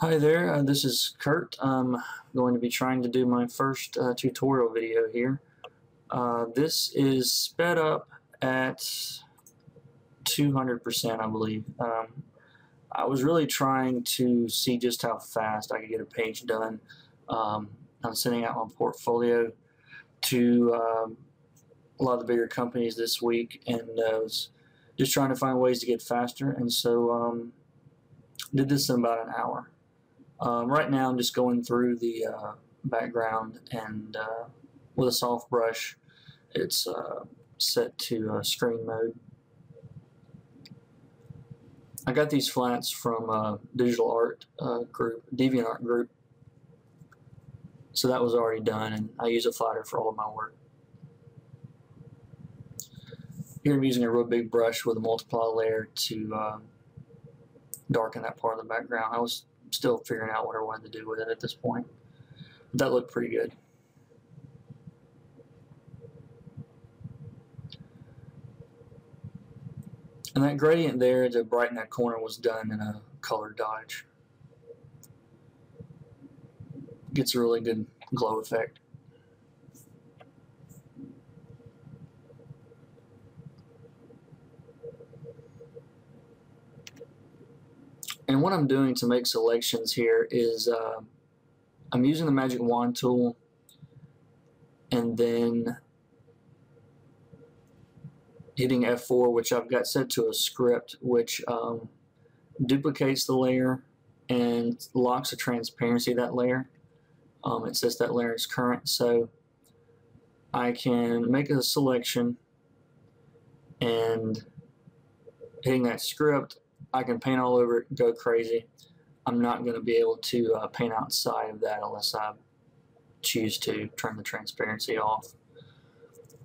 Hi there, uh, this is Kurt. I'm going to be trying to do my first uh, tutorial video here. Uh, this is sped up at 200% I believe. Um, I was really trying to see just how fast I could get a page done. Um, I'm sending out my portfolio to um, a lot of the bigger companies this week and uh, was just trying to find ways to get faster and so um, did this in about an hour. Um, right now I'm just going through the uh, background and uh, with a soft brush it's uh, set to uh, screen mode. I got these flats from uh, Digital Art uh, Group, DeviantArt Group so that was already done and I use a flatter for all of my work. Here I'm using a real big brush with a multiply layer to darken that part of the background. I was still figuring out what I wanted to do with it at this point. But that looked pretty good. And that gradient there to brighten that corner was done in a color dodge. Gets a really good glow effect. And what I'm doing to make selections here is uh, I'm using the magic wand tool and then hitting F4 which I've got set to a script which um, duplicates the layer and locks the transparency of that layer. Um, it says that layer is current so I can make a selection and hitting that script I can paint all over it, go crazy. I'm not going to be able to uh, paint outside of that unless I choose to turn the transparency off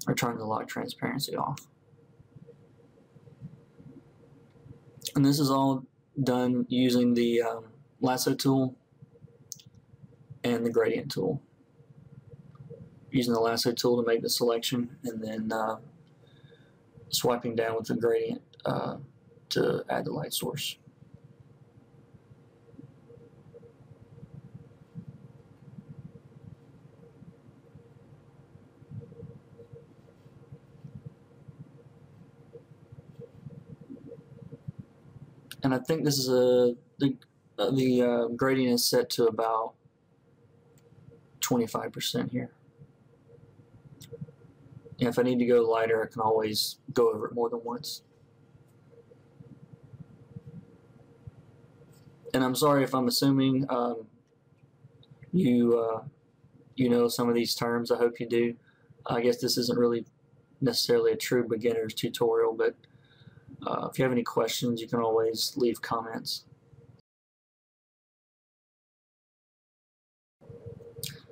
or turn the light transparency off. And this is all done using the um, lasso tool and the gradient tool. Using the lasso tool to make the selection and then uh, swiping down with the gradient uh, to add the light source. And I think this is a the uh, the uh, gradient is set to about 25% here. And if I need to go lighter, I can always go over it more than once. And I'm sorry if I'm assuming um, you uh, you know some of these terms. I hope you do. I guess this isn't really necessarily a true beginner's tutorial, but uh, if you have any questions, you can always leave comments.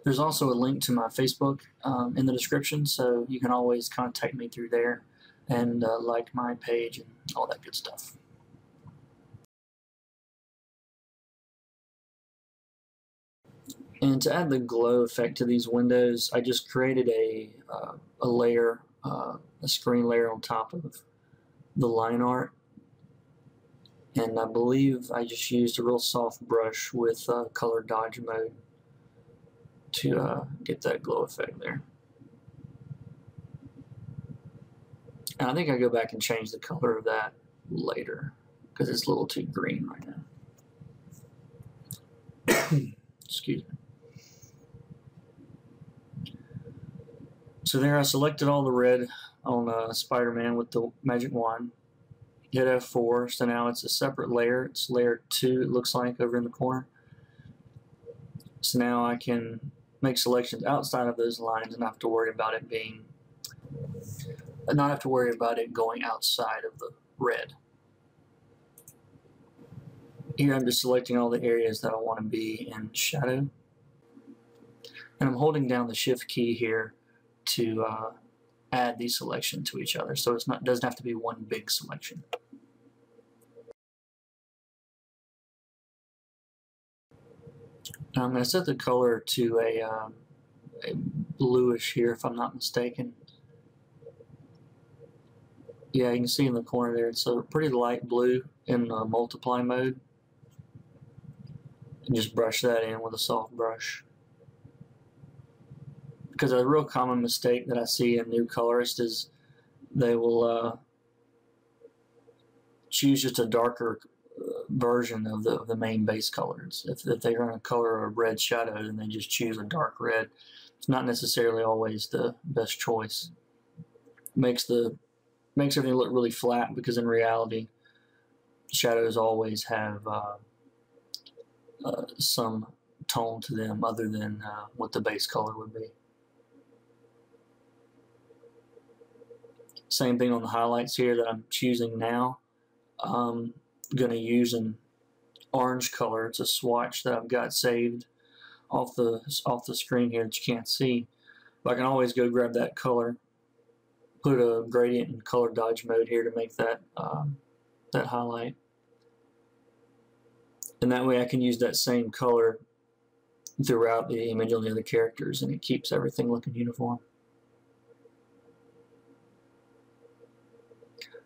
There's also a link to my Facebook um, in the description, so you can always contact me through there and uh, like my page and all that good stuff. And to add the glow effect to these windows, I just created a, uh, a layer, uh, a screen layer on top of the line art. And I believe I just used a real soft brush with uh, color dodge mode to uh, get that glow effect there. And I think I go back and change the color of that later because it's a little too green right now. Excuse me. So there I selected all the red on uh, Spider-Man with the magic wand. Hit F4, so now it's a separate layer. It's layer 2 it looks like over in the corner. So now I can make selections outside of those lines and not have to worry about it being not have to worry about it going outside of the red. Here I'm just selecting all the areas that I want to be in shadow. And I'm holding down the shift key here to uh, add these selections to each other. So it's not doesn't have to be one big selection. I'm going to set the color to a, uh, a bluish here if I'm not mistaken. Yeah, you can see in the corner there it's a pretty light blue in uh, multiply mode. and just brush that in with a soft brush. Because a real common mistake that I see in new colorists is they will uh, choose just a darker uh, version of the, of the main base colors. If, if they're going to color a red shadow, then they just choose a dark red. It's not necessarily always the best choice. Makes the makes everything look really flat because in reality, shadows always have uh, uh, some tone to them other than uh, what the base color would be. Same thing on the highlights here that I'm choosing now. I'm going to use an orange color. It's a swatch that I've got saved off the off the screen here that you can't see. But I can always go grab that color, put a gradient and color dodge mode here to make that um, that highlight and that way I can use that same color throughout the image on the other characters and it keeps everything looking uniform.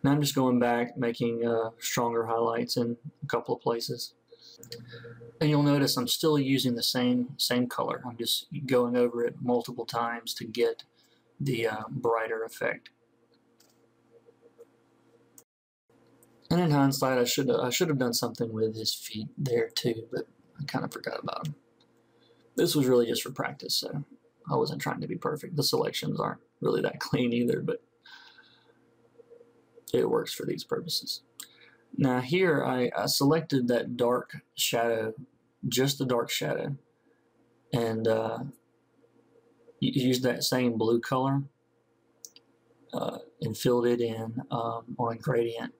Now I'm just going back making uh, stronger highlights in a couple of places. And you'll notice I'm still using the same same color. I'm just going over it multiple times to get the uh, brighter effect. And in hindsight, I should I should have done something with his feet there too, but I kind of forgot about him. This was really just for practice, so I wasn't trying to be perfect. The selections aren't really that clean either, but it works for these purposes. Now here I, I selected that dark shadow, just the dark shadow, and uh, used that same blue color uh, and filled it in um, on a gradient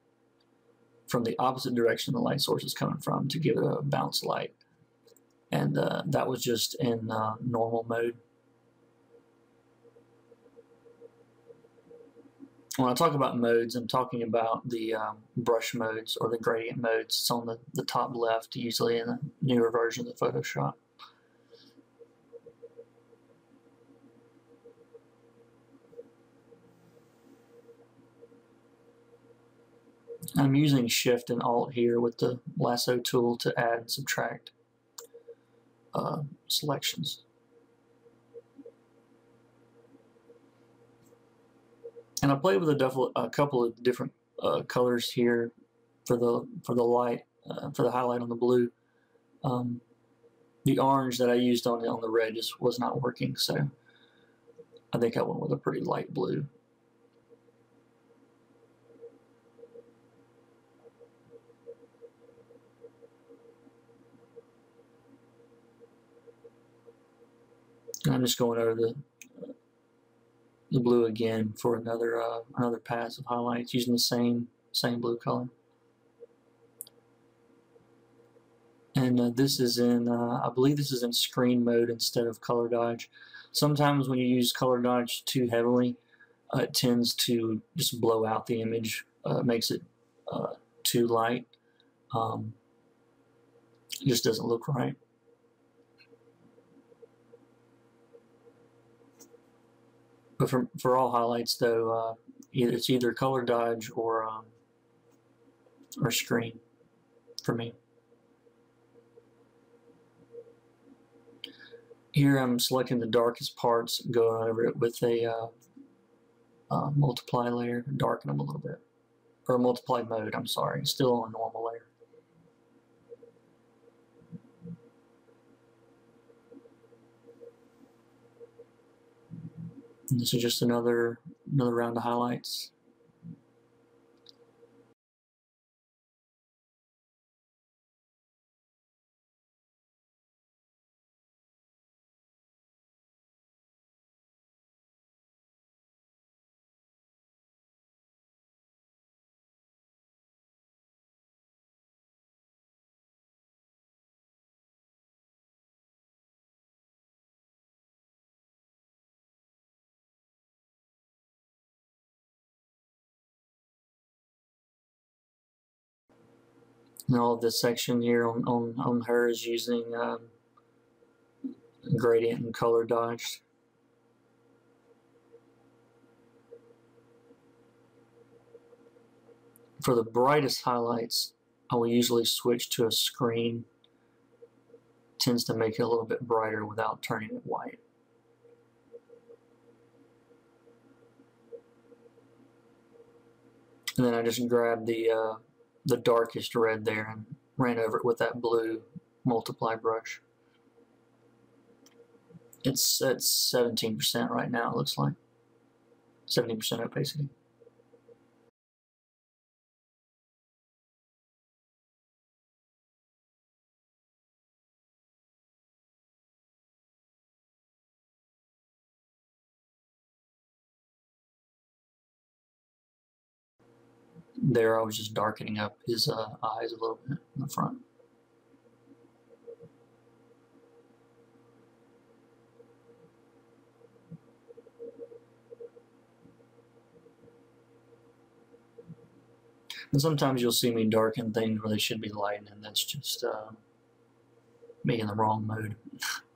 from the opposite direction the light source is coming from to give it a bounce light. And uh, that was just in uh, normal mode. When I talk about modes, I'm talking about the um, brush modes or the gradient modes. It's on the, the top left, usually in the newer version of Photoshop. I'm using Shift and Alt here with the lasso tool to add and subtract uh, selections. And I played with a, a couple of different uh, colors here for the for the light uh, for the highlight on the blue. Um, the orange that I used on on the red just was not working, so I think I went with a pretty light blue. I'm just going over the the blue again for another uh, another pass of highlights using the same same blue color. And uh, this is in, uh, I believe this is in screen mode instead of color dodge. Sometimes when you use color dodge too heavily, uh, it tends to just blow out the image, uh, makes it uh, too light. Um, it just doesn't look right. But for, for all highlights, though, uh, it's either color dodge or um, or screen for me. Here I'm selecting the darkest parts, and going over it with a uh, uh, multiply layer, darken them a little bit. Or multiply mode, I'm sorry, still on normal layer. And this is just another another round of highlights. All this section here on, on, on her is using um, gradient and color dodge. For the brightest highlights, I will usually switch to a screen tends to make it a little bit brighter without turning it white. And then I just grab the uh, the darkest red there and ran over it with that blue multiply brush. It's at 17% right now, it looks like. 70% opacity. There I was just darkening up his uh, eyes a little bit in the front. And sometimes you'll see me darken things where they should be light, and that's just uh, me in the wrong mood.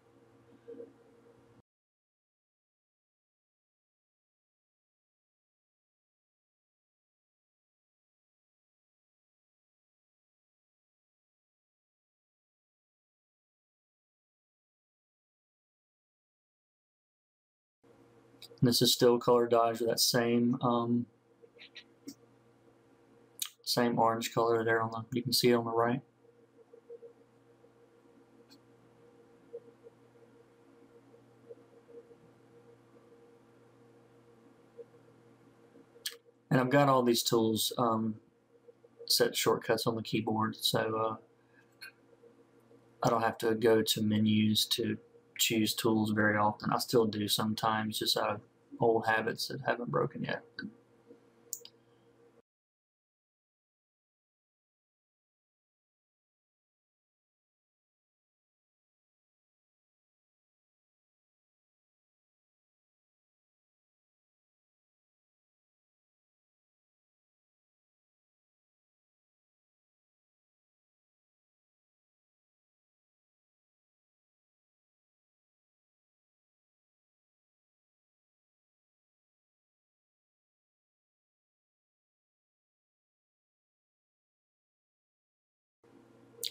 And this is still color dodge with that same um, same orange color there on the you can see it on the right. And I've got all these tools um, set shortcuts on the keyboard, so uh, I don't have to go to menus to choose tools very often. I still do sometimes, just out of old habits that haven't broken yet.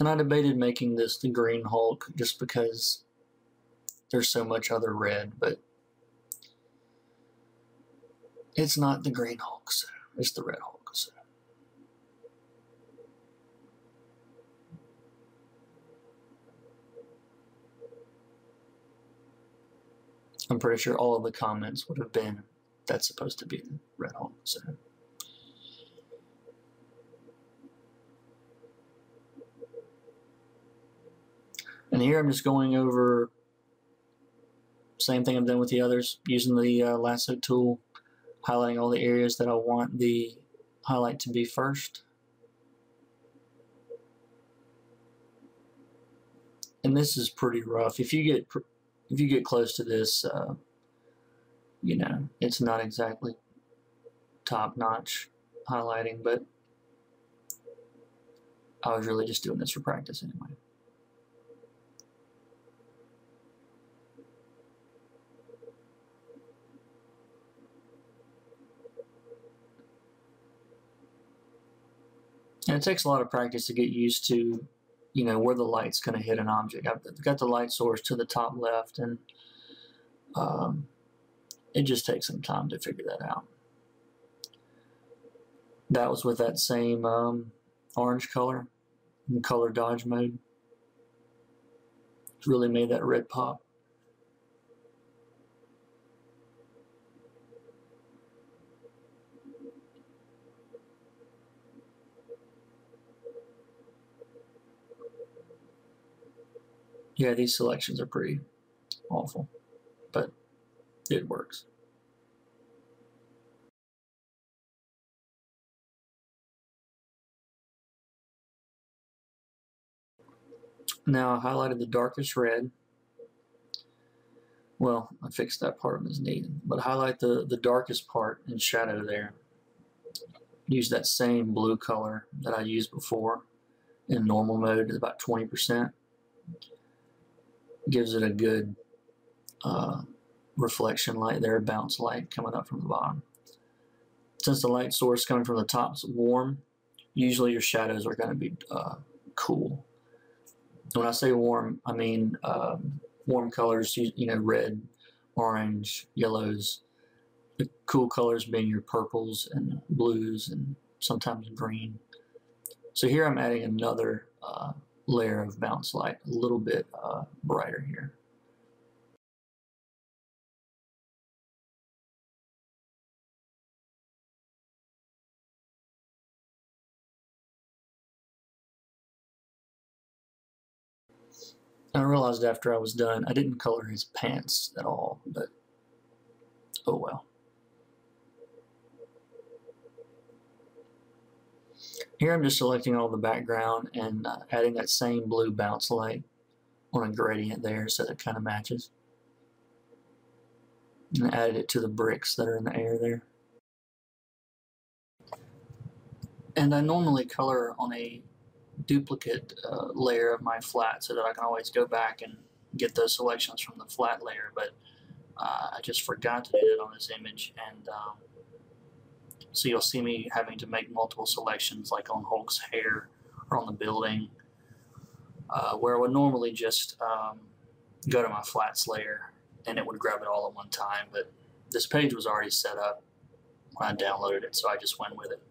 And I debated making this the Green Hulk just because there's so much other red, but it's not the Green Hulk, so it's the Red Hulk. I'm pretty sure all of the comments would have been that's supposed to be the Red Hulk. So. And here I'm just going over same thing I've done with the others, using the uh, lasso tool, highlighting all the areas that I want the highlight to be first. And this is pretty rough. If you get if you get close to this, uh, you know, it's not exactly top-notch highlighting, but I was really just doing this for practice anyway. And it takes a lot of practice to get used to, you know, where the light's going to hit an object. I've got the light source to the top left, and um, it just takes some time to figure that out. That was with that same um, orange color in color dodge mode. It's really made that red pop. Yeah, these selections are pretty awful, but it works. Now I highlighted the darkest red. Well, I fixed that part of his knee, but highlight the, the darkest part in shadow there. Use that same blue color that I used before in normal mode, at about 20% gives it a good uh, reflection light there, bounce light coming up from the bottom. Since the light source coming from the top is warm, usually your shadows are going to be uh, cool. when I say warm, I mean um, warm colors, you, you know, red, orange, yellows. The cool colors being your purples and blues and sometimes green. So here I'm adding another uh, layer of bounce light, a little bit uh, brighter here. I realized after I was done, I didn't color his pants at all, but oh well. Here I'm just selecting all the background and uh, adding that same blue bounce light on a gradient there so that it kind of matches. And added it to the bricks that are in the air there. And I normally color on a duplicate uh, layer of my flat so that I can always go back and get those selections from the flat layer but uh, I just forgot to do that on this image and um, so you'll see me having to make multiple selections like on Hulk's hair or on the building uh, where I would normally just um, go to my flats layer and it would grab it all at one time but this page was already set up when I downloaded it so I just went with it.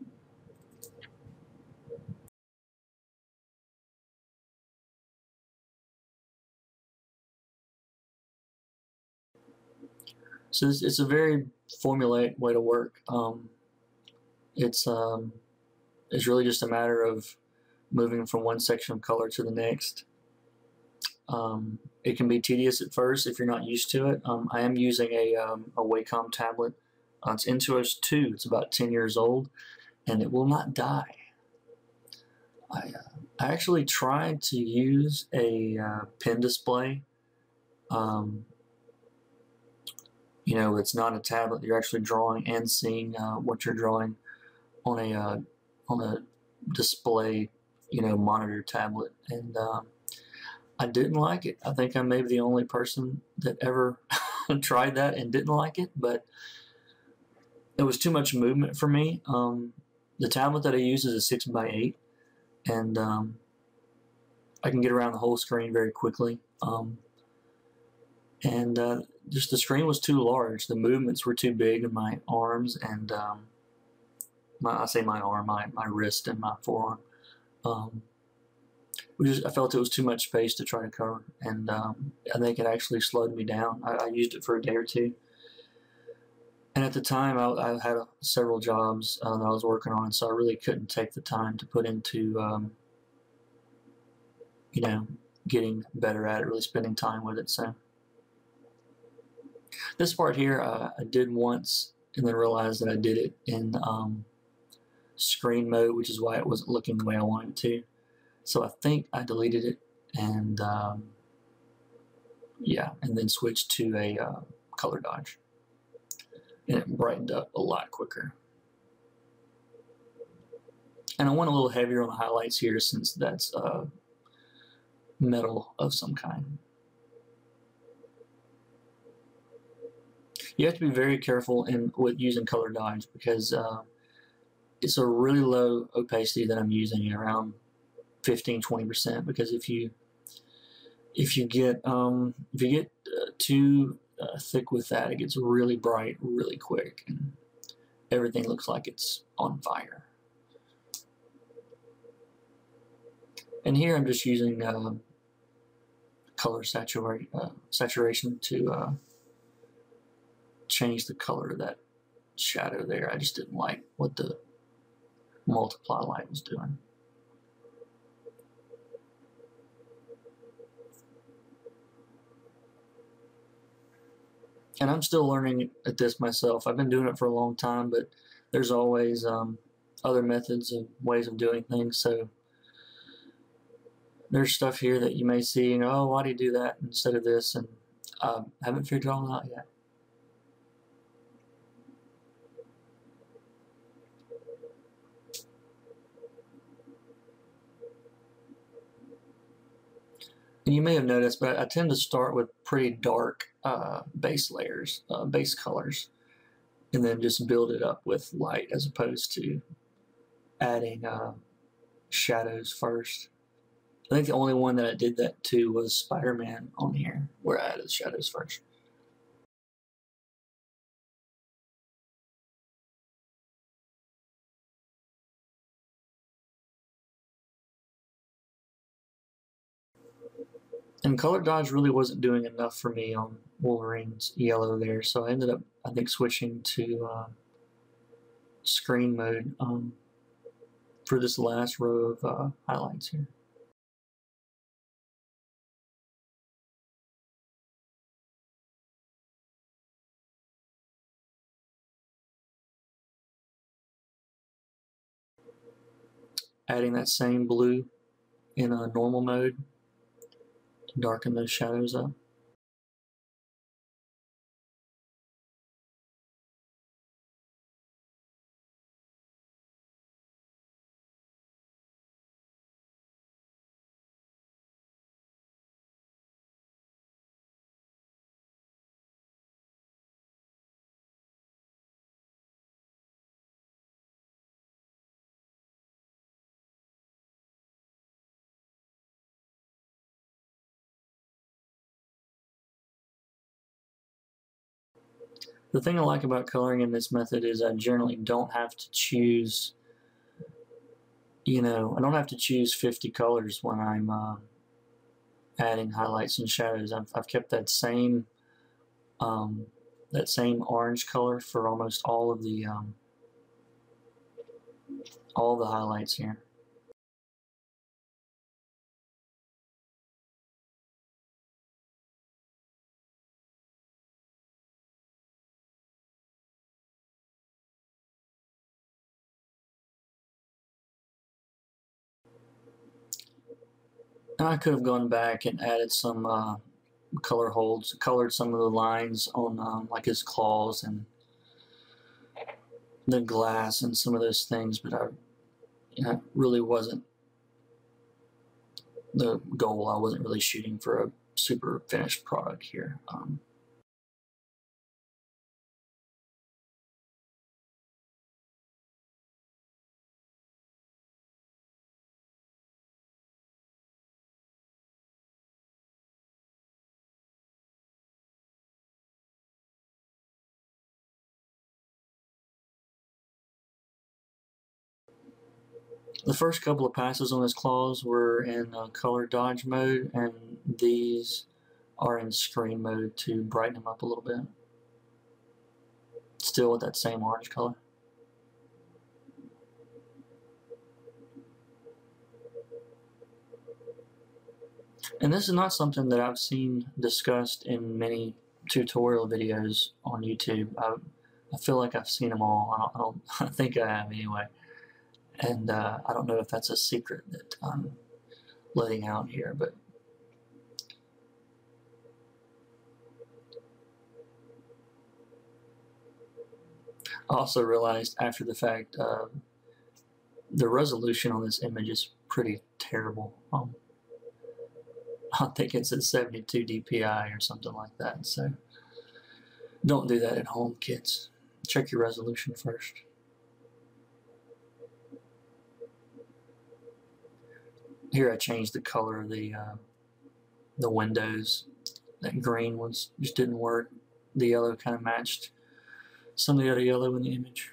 So it's, a very formulaic way to work. Um, it's um, it's really just a matter of moving from one section of color to the next. Um, it can be tedious at first if you're not used to it. Um, I am using a, um, a Wacom tablet. Uh, it's Intuos 2. It's about 10 years old, and it will not die. I, uh, I actually tried to use a uh, pen display um, you know, it's not a tablet. You're actually drawing and seeing uh, what you're drawing on a uh, on a display, you know, monitor tablet. And um, I didn't like it. I think I'm maybe the only person that ever tried that and didn't like it. But it was too much movement for me. Um, the tablet that I use is a six by eight, and um, I can get around the whole screen very quickly. Um, and uh, just the screen was too large. The movements were too big in my arms and um, my I say my arm, my my wrist and my forearm. Um, just, I felt it was too much space to try to cover, and um, I think it actually slowed me down. I, I, used it for a day or two, and at the time I, I had a, several jobs uh, that I was working on, so I really couldn't take the time to put into, um, you know, getting better at it, really spending time with it. So. This part here uh, I did once and then realized that I did it in um, screen mode, which is why it wasn't looking the way I wanted it to. So I think I deleted it and um, yeah, and then switched to a uh, color dodge. And it brightened up a lot quicker. And I went a little heavier on the highlights here since that's uh, metal of some kind. you have to be very careful in with using color dodge because uh, it's a really low opacity that I'm using around 15 20 percent because if you if you get um, if you get uh, too uh, thick with that it gets really bright really quick and everything looks like it's on fire and here I'm just using uh, color saturate, uh, saturation to uh, change the color of that shadow there. I just didn't like what the multiply light was doing. And I'm still learning at this myself. I've been doing it for a long time, but there's always um, other methods and ways of doing things. So there's stuff here that you may see, and oh, why do you do that instead of this? And I uh, haven't figured it all out yet. You may have noticed, but I tend to start with pretty dark uh, base layers, uh, base colors, and then just build it up with light as opposed to adding uh, shadows first. I think the only one that I did that to was Spider Man on here, where I added shadows first. And color dodge really wasn't doing enough for me on Wolverine's yellow there, so I ended up, I think, switching to uh, screen mode um, for this last row of uh, highlights here. Adding that same blue in a normal mode darken those shadows up. The thing I like about coloring in this method is I generally don't have to choose, you know, I don't have to choose 50 colors when I'm uh, adding highlights and shadows. I've, I've kept that same um, that same orange color for almost all of the um, all the highlights here. I could have gone back and added some uh, color holds, colored some of the lines on um, like his claws and the glass and some of those things, but I you know, really wasn't the goal. I wasn't really shooting for a super finished product here. Um, The first couple of passes on his claws were in uh, color dodge mode, and these are in screen mode to brighten them up a little bit. Still with that same orange color. And this is not something that I've seen discussed in many tutorial videos on YouTube. I, I feel like I've seen them all. I don't, I, don't, I think I have anyway. And uh, I don't know if that's a secret that I'm letting out here, but I also realized after the fact uh, the resolution on this image is pretty terrible. Um, I think it's at 72 dpi or something like that. So don't do that at home, kids. Check your resolution first. Here I changed the color of the uh, the windows. That green was just didn't work. The yellow kind of matched some of the other yellow in the image.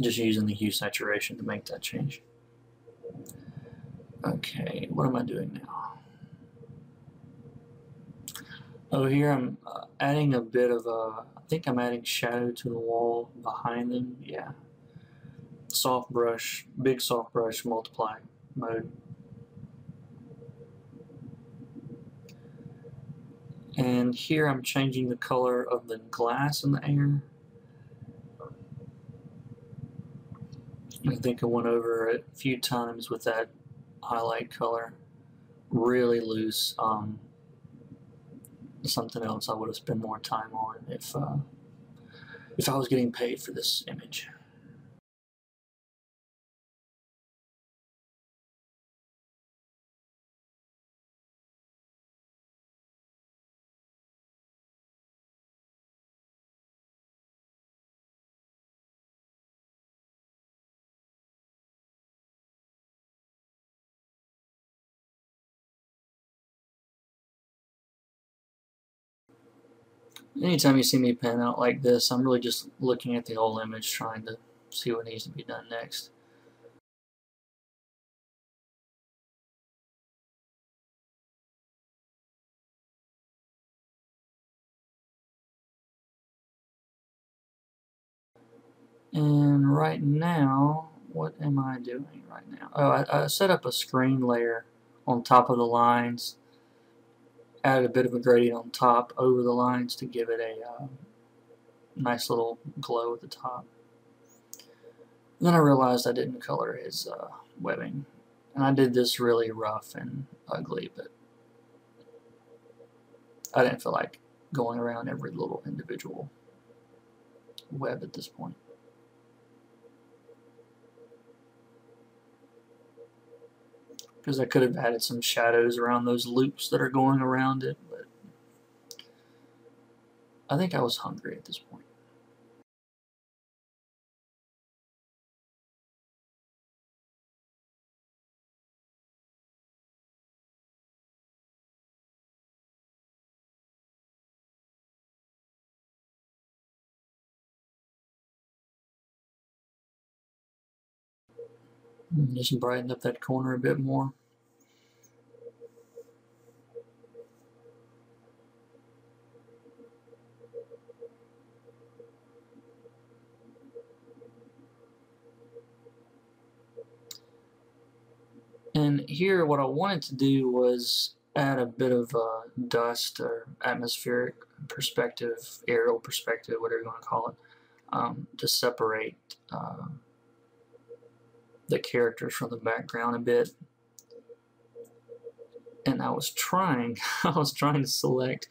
Just using the hue saturation to make that change. Okay, what am I doing now? Oh, here I'm uh, adding a bit of a, I think I'm adding shadow to the wall behind them. Yeah, soft brush, big soft brush multiply mode. And here I'm changing the color of the glass in the air. I think I went over it a few times with that highlight color. Really loose. Um, something else I would have spent more time on if uh, if I was getting paid for this image. Anytime you see me pan out like this, I'm really just looking at the whole image trying to see what needs to be done next. And right now, what am I doing right now? Oh, I, I set up a screen layer on top of the lines added a bit of a gradient on top over the lines to give it a uh, nice little glow at the top. And then I realized I didn't color his uh, webbing. And I did this really rough and ugly, but I didn't feel like going around every little individual web at this point. Because I could have added some shadows around those loops that are going around it, but I think I was hungry at this point. Just brighten up that corner a bit more. And here what I wanted to do was add a bit of uh, dust or atmospheric perspective, aerial perspective, whatever you want to call it, um, to separate uh, the characters from the background a bit. And I was trying, I was trying to select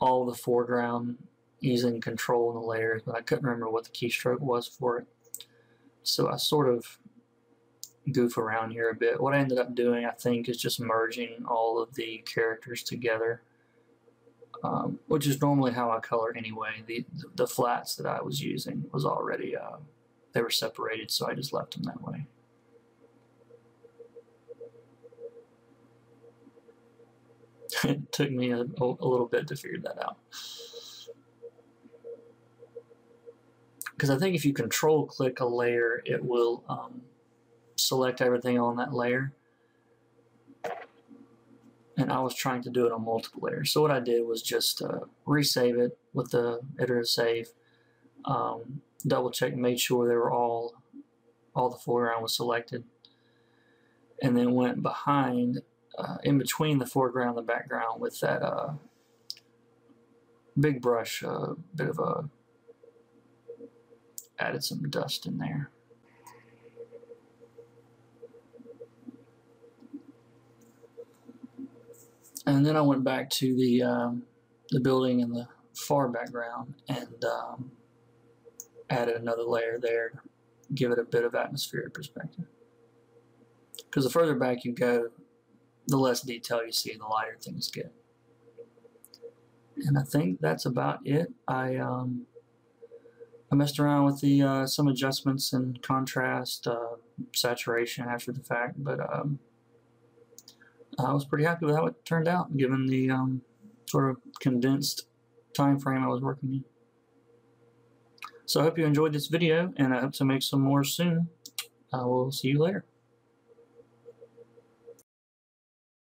all the foreground using control in the layers, but I couldn't remember what the keystroke was for it. So I sort of goof around here a bit. What I ended up doing, I think, is just merging all of the characters together, um, which is normally how I color anyway. The, the flats that I was using was already uh, they were separated, so I just left them that way. it took me a, a, little bit to figure that out. Because I think if you control click a layer, it will um, select everything on that layer. And I was trying to do it on multiple layers. So what I did was just uh, resave it with the iterative save. Um, double check and made sure they were all all the foreground was selected. And then went behind uh, in between the foreground and the background with that uh, big brush a uh, bit of a added some dust in there. And then I went back to the um, the building in the far background and um, added another layer there to give it a bit of atmospheric perspective. Because the further back you go, the less detail you see, the lighter things get. And I think that's about it. I um, I messed around with the uh, some adjustments and contrast, uh, saturation after the fact, but um, I was pretty happy with how it turned out, given the um, sort of condensed time frame I was working in. So I hope you enjoyed this video, and I hope to make some more soon. I will see you later.